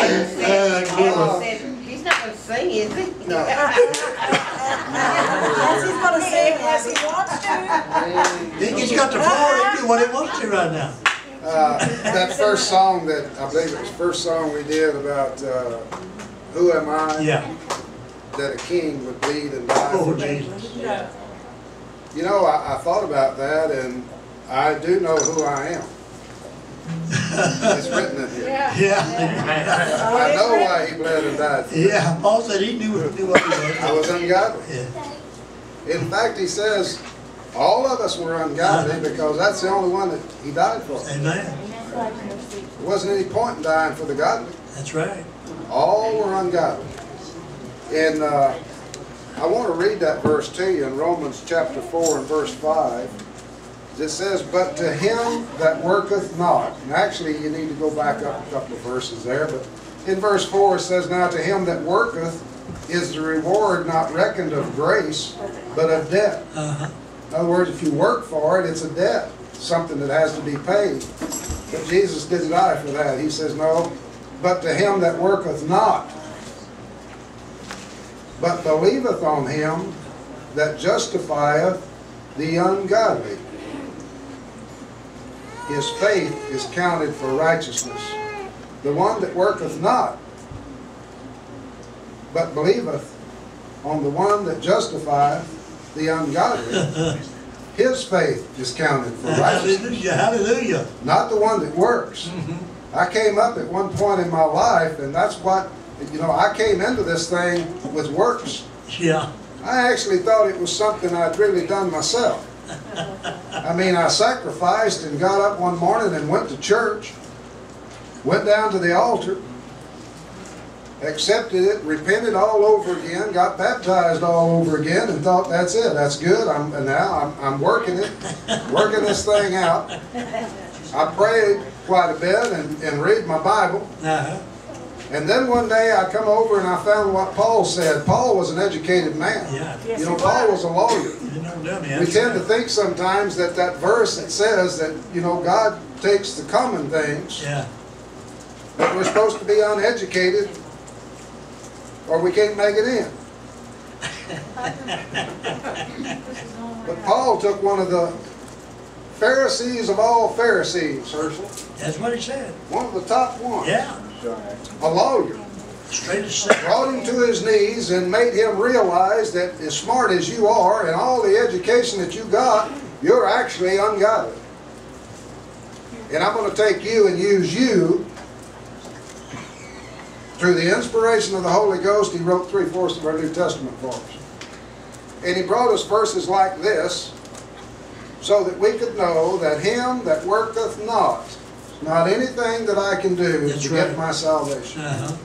Uh, good Paul one. said, he's not gonna sing, is he? No. Yes, he's gonna sing as he wants to. He- He's got the floor, he can do what he wants to right now. Uh, That first song that, I believe it was the first song we did about, uh, who am I? Yeah. That a king would bleed and die Oh, for me. Jesus. You know, I, I thought about that and I do know who I am. It's written in here. Yeah. I know why he bled and died. Yeah, Paul said he knew, knew what he was. I was. was ungodly. Yeah. In fact, he says, all of us were ungodly because that's the only one that he died for. Amen. There wasn't any point in dying for the godly. That's right. All were ungodly. And uh, I want to read that verse to you in Romans chapter 4 and verse 5. It says, But to him that worketh not, and actually you need to go back up a couple of verses there, but in verse 4 it says, Now to him that worketh is the reward not reckoned of grace, but of debt. Uh-huh. In other words, if you work for it, it's a debt, something that has to be paid. But Jesus didn't die for that. He says, no, but to him that worketh not, but believeth on him that justifieth the ungodly. His faith is counted for righteousness. The one that worketh not, but believeth on the one that justifieth the ungodly, his faith is counted for righteousness, Hallelujah, hallelujah. not the one that works. Mm-hmm. I came up at one point in my life, and that's what, you know, I came into this thing with works. Yeah. I actually thought it was something I'd really done myself. I mean, I sacrificed and got up one morning and went to church, went down to the altar, accepted it, repented all over again, got baptized all over again, and thought, that's it, that's good. I'm, and now I'm, I'm working it, working this thing out. I prayed quite a bit and, and read my Bible. Uh-huh. And then one day I come over and I found what Paul said. Paul was an educated man. Yeah. You know, Paul was a lawyer. You know, dummy. We tend to think sometimes that that verse that says that, you know, God takes the common things, Yeah. that we're supposed to be uneducated, or we can't make it in. But Paul took one of the Pharisees of all Pharisees, Herschel, That's what he said. one of the top ones, Yeah. A lawyer, Straight as steel. brought him to his knees and made him realize that as smart as you are and all the education that you got, you're actually ungodly. And I'm going to take you and use you through the inspiration of the Holy Ghost. He wrote three fourths of our New Testament for us. And he brought us verses like this so that we could know that him that worketh not, not anything that I can do That's to get my salvation. Uh-huh.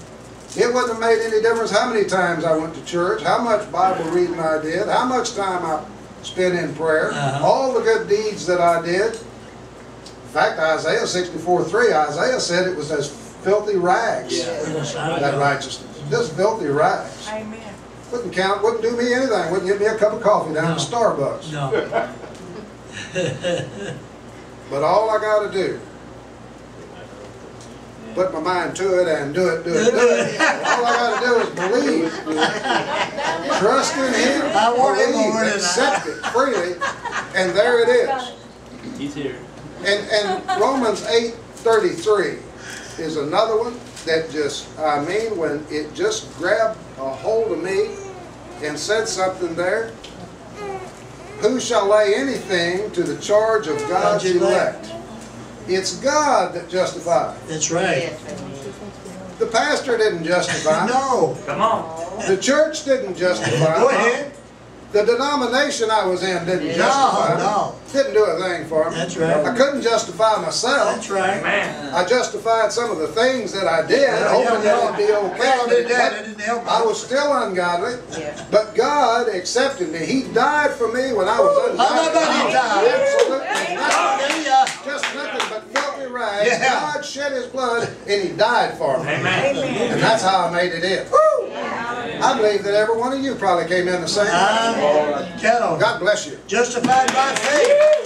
It wouldn't have made any difference how many times I went to church, how much Bible reading I did, how much time I spent in prayer, Uh-huh. all the good deeds that I did. In fact, Isaiah 64 3, Isaiah said it was as filthy rags, Yes, I that know. righteousness. Just filthy rags. Amen. Wouldn't count, wouldn't do me anything, wouldn't get me a cup of coffee down at Starbucks. No. But all I got to do, put my mind to it and do it, do it, do it. All I got to do is believe. Trust in Him, I want him believe, over accept it freely, and there it is. He's here. And, and Romans 8:33 is another one that just, I mean, when it just grabbed a hold of me and said something there. Who shall lay anything to the charge of God's God's elect. Elect? It's God that justifies. That's right. The pastor didn't justify. No. Come on. The church didn't justify. Go ahead. The denomination I was in didn't No, justify. no. Didn't do a thing for me. That's right. I couldn't justify myself. That's right. Amen. I justified some of the things that I did, Yeah, hoping yeah, that it'd be okay. Well, did that, but didn't help. I was still ungodly, Yeah. but God accepted me. He died for me when I was ungodly. How about he died? Absolutely nothing, Hallelujah. just nothing but filthy rags. Yeah. God shed His blood and He died for me. Amen. And that's how I made it in. I believe that every one of you probably came in the same way. I'm, count on it. God bless you. Justified by faith.